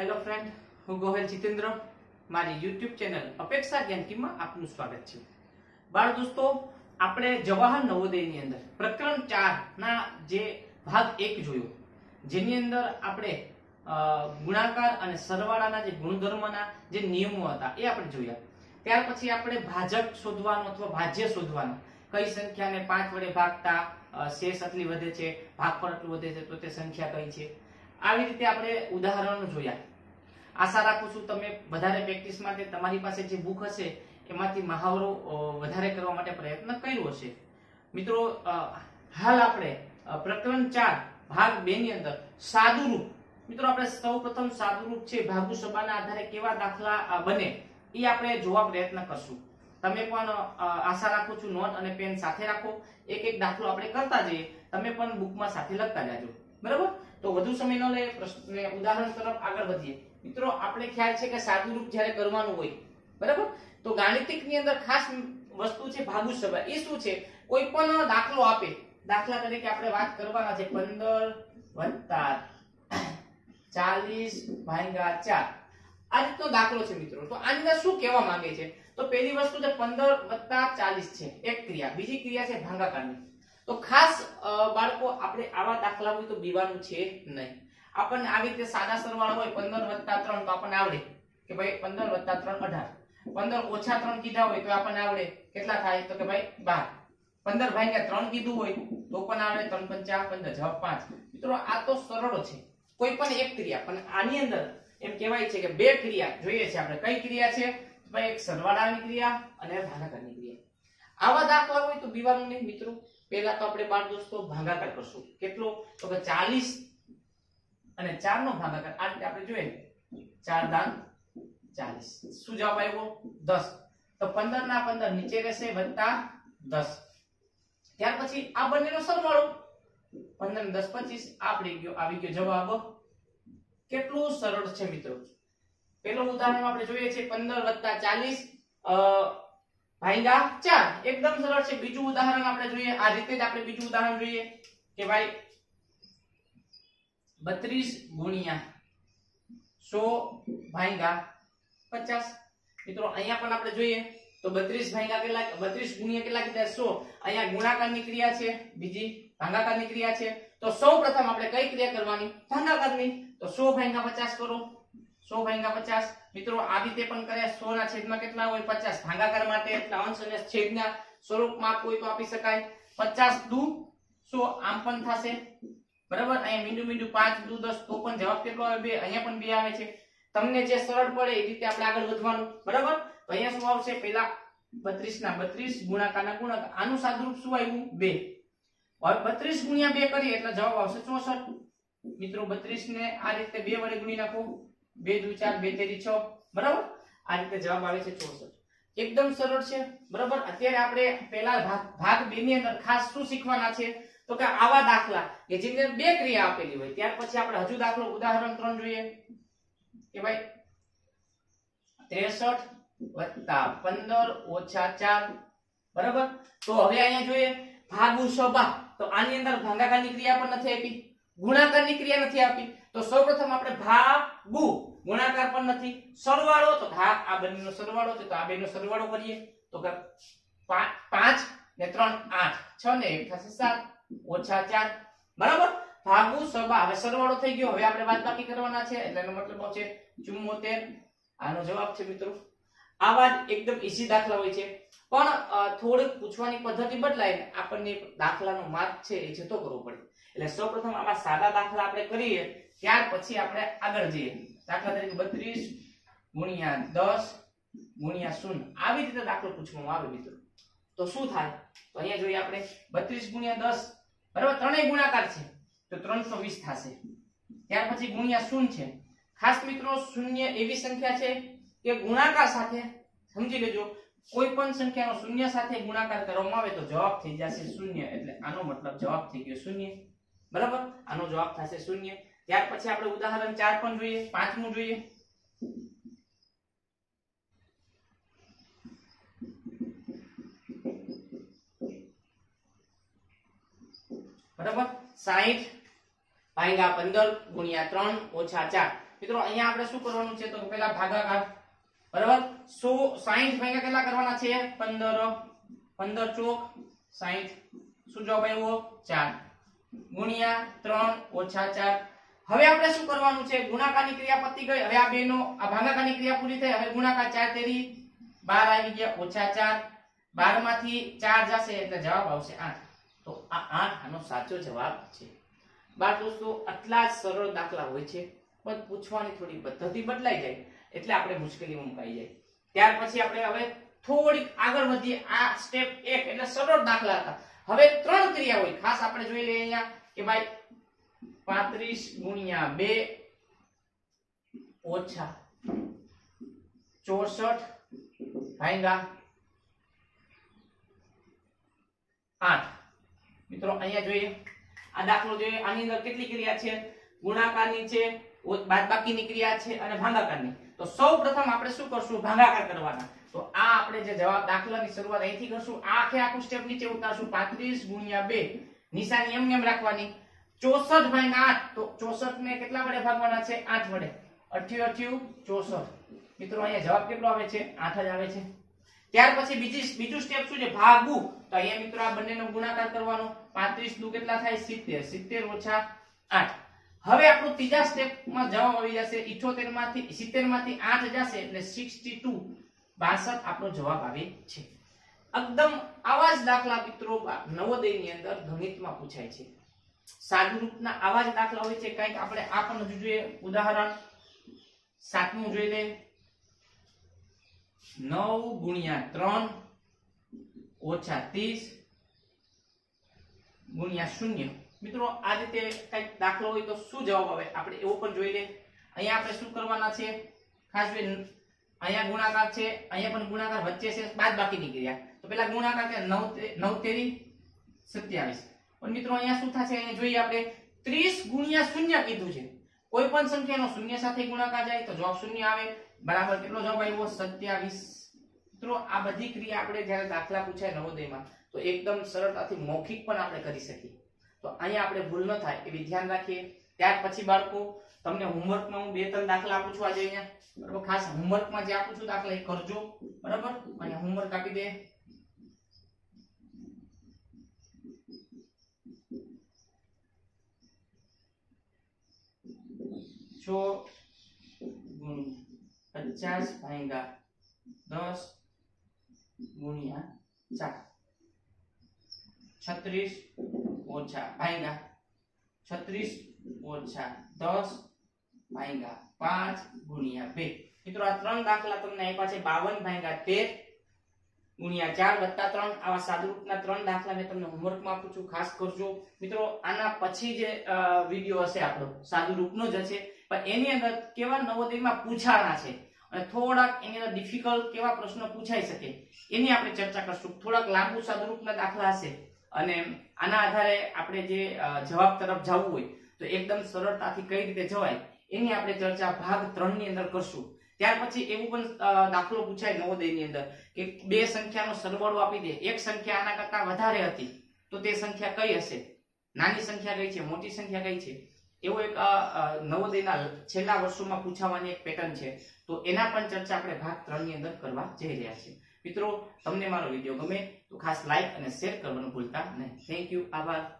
Hello friend હું ગોહેલ જીતેન્દ્ર. મારી YouTube channel અપેક્ષા જ્ઞાનકીમાં આપનું સ્વાગત છે. બાળ દોસ્તો, આપણે જવાહર નવોદયની અંદર પ્રકરણ ચાર ના જે ભાગ એક જોયો, જેની અંદર આપણે ગુણાકાર અને સરવાળાના જે ગુણધર્મના જે નિયમો હતા એ આપણે જોયા. ત્યાર પછી આપણે ભાજક શોધવાનો અથવા ભાજ્ય શોધવાનો. કઈ સંખ્યાને પાંચ વડે ભાગતા શેષ આટલી વધે છે ભાગફળ આટલું વધે છે, તો તે સંખ્યા કઈ છે? આવી રીતે આપણે ઉદાહરણો જોયા. આશા રાખું છું તમે વધારે પ્રેક્ટિસ માટે તમારી પાસે જે બુક હશે, એમાંથી મહાવરો વધારે કરવા માટે પ્રયત્ન કર્યો હશે. મિત્રો હાલ આપણે પ્રકરણ ચાર, ભાગ બે ની અંદર સાદુરૂપ મિત્રો, આપણે સૌપ્રથમ સાદુરૂપ છે, ભાગુ સભાના આધારે કેવા દાખલા બને, એ આપણે જોવા પ્રયત્ન કરશું. તમે પણ આશા રાખું છું, નોટ અને પેન સાથે રાખો. એક એક દાખલો આપણે કરતા જઈએ. તમે પણ બુકમાં સાથે લખતા જાજો. બરાબર? તો વધુ સમય ન લઈએ પ્રશ્ન ઉદાહરણ તરફ આગળ વધીએ. મિત્રો, આપણે ખ્યાલ છે કે સાદુરૂપ જ્યારે કરવાનું હોય, બરાબર? તો ગાણિતિકની અંદર ખાસ વસ્તુ છે ભાગુ સભા એ શું છે? કોઈ પણ દાખલો આપે. દાખલા તરીકે આપણે વાત કરવાના છે પંદર વત્તા ચાલીસ ભાંગા ચાર. આ રીતનો દાખલો છે મિત્રો. તો આની અંદર શું કહેવા માંગે છે? તો પહેલી વસ્તુ છે પંદર વત્તા ચાલીસ છે. એક ક્રિયા. બીજી ક્રિયા છે ભાંગાકારની. તો ખાસ બાળકો, આપણે આવા દાખલા હોય તો બીવાનું છે નહીં. આપણને આવી રીતે સાદા સરવાળો હોય પંદર વત્તા ત્રણ તો આપણને આવડે. કે ભાઈ પંદર વત્તા ત્રણ અઢાર. પંદર ઓછા ત્રણ કીધા હોય તો આપણને આવડે. કેટલા થાય? તો કે ભાઈ બાર. પંદર ભાગ્યા ત્રણ કીધું હોય તો પણ આવડે ત્રણ પંચા પંદર. જવાબ પાંચ. મિત્રો, આ તો સરળ છે. કોઈ પણ એક ક્રિયા, પણ આની અંદર એમ કહેવાય છે કે બે ક્રિયા જોઈએ છે આપણે. કઈ ક્રિયા છે? ભાઈ એક સરવાળાની ક્રિયા અને ભાગાકારની ક્રિયા. આવા દાખલા હોય તો બીવાનું નહીં, મિત્રો. પહેલા તો આપણે બાર દોસ્તો ભાગાકાર કરશું. કેટલો? તો કે 40 અને 4 નો ભાગાકાર આ રીતે આપણે જોઈએ ચાર દાન 40 શું જવાબ આવ્યો? 10 તો 15 ના 15 નીચે રહેશે વત્તા 10 ત્યાર પછી આ બંનેનો સરવાળો. 15 ને 10 25 આપણે ગયો. આવી ગયો જવાબ. કેટલું સરળ છે મિત્રો. પેલો ઉદાહરણ આપણે જોઈએ છે 15 40 અ, ભાગ્યા ચાર. એકદમ સરળ છે. બીજું ઉદાહરણ આપણે જોઈએ. આ રીતે જ આપણે બીજું ઉદાહરણ જોઈએ કે ભાઈ બત્રીસ ગુણ્યા સો ભાંગા પચાસ. મિત્રો, અહીંયા પણ આપણે જોઈએ તો બત્રીસ ભાંગા કેટલા બત્રીસ ગુણ્યા કેટલા કીધા? સો. અહીંયા ગુણાકારની ક્રિયા છે, બીજી ભાગાકારની ક્રિયા છે. તો સૌ પ્રથમ આપણે કઈ ક્રિયા કરવાની? ભાગાકારની. તો સો ભાંગા પચાસ કરો. સો ભાંગા પચાસ. મિત્રો, આ રીતે પણ કર્યા. સો ના છેદમાં કેટલા હોય? પચાસ. ભાંગાકાર માટે એટલા અંશ અને છેદના સ્વરૂપમાં કોઈ તો આપી શકાય. પચાસ દુ. સો. આમ પણ થશે. બરાબર? અહીંયા મીંડું મીંડું પાંચ, દુ, દસ, તો પણ જવાબ કેટલો આવે? બે. અહીંયા પણ બે આવે છે. તમને જે સરળ પડે એ રીતે આપણે આગળ વધવાનું. બરાબર? અહીંયા શું આવશે? પેલા બત્રીસ ના બત્રીસ ગુણાકારના ગુણાકાર આનું સાદુરૂપ શું આવ્યું? બે. હવે બત્રીસ ગુણ્યા બે કરીએ એટલે જવાબ આવશે ચોસઠ. મિત્રો બત્રીસ ને આ રીતે બે વડે ગુણી નાખો. બે, દુ, ચાર, બે, તેરી, છ. બરાબર? આ રીતે જવાબ આવે છે ચોસઠ. એકદમ સરળ છે. બરાબર? અત્યારે આપણે ભાગ ભાગ બે ની અંદર ખાસ શું શીખવાના છે? તો કે આવા દાખલા કે જેની અંદર બે ક્રિયા આપેલી હોય, ત્યાર પછી આપણે હજુ દાખલો ઉદાહરણ ત્રણ જોઈએ. કે ભાઈ, ત્રેસઠ વત્તા પંદર ઓછા ચાર, બરાબર? તો હવે અહીંયા જોઈએ, ભાગુ સભા તો આની અંદર ભાગાકારની ક્રિયા પણ નથી આપી, ગુણાકારની ક્રિયા નથી આપી. તો સૌપ્રથમ આપણે ભાગુ, ગુણાકાર પણ નથી. સરવાળો, તો હા આ બંનેનો સરવાળો છે, તો આ બેનો સરવાળો કરીએ. તો પાંચ ને ત્રણ આઠ. છ ને એક થશે સાત ઓછા ચાર. બરાબર? ભાગુ સભા હવે સરવાળો થઈ ગયો. હવે આપણે બાદબાકી કરવાના છે. એટલે એનો મતલબ આવશે ચુમ્મોતેર. આનો જવાબ છે મિત્રો. આવા જ એકદમ ઈઝી દાખલા હોય છે. પણ થોડીક પૂછવાની પદ્ધતિ બદલાય આપણને દાખલાનો માર્ગ છે એ જતો કરવો પડે. એટલે સૌપ્રથમ આવા સાદા દાખલા આપણે કરીએ. ત્યાર પછી આપણે આગળ જઈએ. દાખલા તરીકે બત્રીસ ગુણ્યા દસ ગુણ્યા શૂન્ય. આવી રીતે દાખલો પૂછવામાં આવે મિત્રો. તો શું થાય? તો અહીંયા જોઈએ આપણે બત્રીસ ગુણ્યા દસ, બરાબર? ત્રણેય ગુણાકાર છે. તો ત્રણસો વીસ થશે. ત્યાર પછી ગુણ્યા શૂન્ય છે. ખાસ મિત્રો, શૂન્ય એવી સંખ્યા છે કે ગુણાકાર સાથે, સમજી લેજો, કોઈ પણ સંખ્યાનો શૂન્ય સાથે ગુણાકાર કરવામાં આવે તો જવાબ થઈ જશે શૂન્ય. એટલે આનો મતલબ જવાબ થઈ ગયો શૂન્ય. બરાબર? આનો જવાબ થશે શૂન્ય. ત્યાર પછી આપણે ઉદાહરણ ચાર પણ જોઈએ, પાંચમું જોઈએ. બરાબર? 60 ભાગ્યા 15 ગુણ્યા 3 ઓછા 4 મિત્રો, અહીંયા આપણે શું કરવાનું છે? તો પેલા ભાગાકાર. બરાબર? સો સાહીઠ ભાગ્યા કેટલા કરવાના છે? પંદર. પંદર ચોક સાહીઠ શું જવાબ આવ્યો? ચાર. ગુણ્યા ત્રણ ઓછા ચાર. હવે આપણે શું કરવાનું છે? ગુણાકારની ક્રિયા પતી ગઈ. હવે આ બેનો, આ ભાગાકારની ક્રિયા પૂરી થઈ. હવે ગુણાકાર ચાર તેરી બાર આવી ગયા. ઓછા ચાર. બારમાંથી ચાર જશે એટલે જવાબ આવશે આઠ. તો આ આઠ આનો સાચો જવાબ છે. બાર દોસ્તો આટલા સરળ દાખલા હોય છે, પણ પૂછવાની થોડી પદ્ધતિ બદલાઈ જાય, એટલે આપણે મુશ્કેલીમાં મુકાઈ જાય. ત્યાર પછી આપણે હવે થોડીક આગળ વધીએ. આ સ્ટેપ એક એટલે સરળ દાખલા હતા. હવે ત્રણ ક્રિયા હોય. ખાસ આપણે જોઈ લઈએ અહીંયા કે ભાઈ પાંત્રીસ ગુણ્યા બે ઓછા ચોસઠ ભાંગા આઠ. મિત્રો, અહીંયા જોઈએ. આ દાખલો જોઈએ. આની અંદર કેટલી ક્રિયા છે? ગુણાકારની છે બાદબાકીની ક્રિયા છે અને ભાગાકારની. તો સૌ પ્રથમ આપણે શું કરશું? ભાગાકાર કરવાના. તો આ આપણે જે જવાબ દાખલાની શરૂઆત અહીંથી કરશું. આખે આખું સ્ટેપ નીચે ઉતારશું. પાંત્રીસ ગુણ્યા બે. નિશાની એમ એમ રાખવાની? ચોસઠ ભાગ્યા આઠ. તો ચોસઠ ને કેટલા વડે ભાગવાના છે? આઠ વડે. અઠ્યું અઠ્યું, ચોસઠ. મિત્રો, અહીંયા જવાબ કેટલો આવે છે? 8 જ આવે છે. ત્યાર પછી બીજી, બીજું સ્ટેપ શું છે? ભાગવું. તો અહીંયા મિત્રો આ બંનેનો ગુણાકાર કરવાનો. પાંત્રીસ દુ કેટલા થાય? સિત્તેર. સિત્તેર ઓછા આઠ. હવે આપણું ત્રીજા સ્ટેપમાં જવાબ આવી જશે. ઇઠોતેરમાંથી સિત્તેરમાંથી આઠ જશે એટલે સિક્સટી ટુ. બાસઠ આપણો જવાબ આવે છે. એકદમ આવા જ દાખલા મિત્રો નવોદયની અંદર ગણિતમાં પૂછાય છે. સાદુરૂપના આવા જ દાખલા હોય છે. કંઈક આપણે આ પણ જોઈએ. ઉદાહરણ સાતમું જોઈ લે નવ ગુણ્યા ત્રણ ઓછા ત્રીસ. ગુણ્યા શૂન્ય. મિત્રો, આ રીતે કંઈક દાખલો હોય તો શું જવાબ આવે? આપણે એવો પણ જોઈ લે અહીંયા આપણે શું કરવાના છે? ખાસ કરીને અહીંયા ગુણાકાર છે, અહીંયા પણ ગુણાકાર વચ્ચે છે, બાદ બાકીની ક્રિયા તો પેલા ગુણાકાર કે નવ નવ તેરી સત્યાવીસ. પણ મિત્રો, અહીંયા શું થશે? અહીંયા જોઈએ આપણે. ત્રીસ ગુણ્યા શૂન્ય કીધું છે. કોઈ પણ સંખ્યાનો શૂન્ય સાથે ગુણાકાર જાય તો જવાબ શૂન્ય આવે. બરાબર, કેટલો જવાબ આવ્યો? સત્યાવીસ. મિત્રો, આ બધી ક્રિયા આપણે જ્યારે દાખલા પૂછાય નવોદયમાં તો એકદમ સરળતાથી મૌખિક પણ આપણે કરી શકીએ. તો અહીંયા આપણે ભૂલ ન થાય, એવી ધ્યાન રાખીએ. ત્યાર પછી બાળકો, તમને હોમવર્કમાં હું બે ત્રણ દાખલા આપું છું આજે અહીંયા. બરાબર? ખાસ હોમવર્કમાં જે આપું છું દાખલા એ કરજો. બરાબર? અહીંયા હોમવર્ક આપી દે. છો ગુણ પચાસ ભાગ્યા દસ ગુણ્યા ચાર. છત્રીસ ઓછા ભાઈગા છત્રીસ ઓછા દસ ભાઈગા પાંચ ગુણ્યા બે. મિત્રો, આ ત્રણ દાખલા તમને આપ્યા છે, બાવન ભાઈગા તેર ગુણ્યા ચાર વત્તા ત્રણ. આવા સાદુરૂપના ત્રણ દાખલા મેં તમને હોમવર્કમાં આપું છું, ખાસ કરજો. મિત્રો, આના પછી જે વીડિયો હશે આપણો. સાદુરૂપનો જ હશે. પણ એની અંદર કેવા નવોદયમાં પૂછાણા છે? અને થોડાક એની અંદર ડિફિકલ્ટ કેવા પ્રશ્નો પૂછાઈ શકે? એની આપણે ચર્ચા કરશું. થોડાક લાંબુ સાદુરૂપના દાખલા હશે. અને આના આધારે આપણે જે જવાબ તરફ જવું હોય, તો એકદમ સરળતાથી કઈ રીતે જવાય, એની આપણે ચર્ચા ભાગ ત્રણની અંદર કરશું. ત્યાર પછી એવું પણ દાખલો પૂછાય નવોદયની અંદર કે બે સંખ્યાનો સરવાળો આપી દે. એક સંખ્યા આના કરતા વધારે હતી, તો તે સંખ્યા કઈ હશે? નાની સંખ્યા કઈ છે? મોટી સંખ્યા કઈ છે? એવો એક નવોદયના છેલ્લા વર્ષોમાં પૂછાવાની એક પેટર્ન છે. તો એના પણ ચર્ચા આપણે ભાગ ત્રણની અંદર કરવા જઈ રહ્યા છીએ. મિત્રો, તમને મારો વીડિયો ગમે તો ખાસ લાઈક અને શેર કરવાનું ભૂલતા નહીં. થેન્ક યુ આભાર.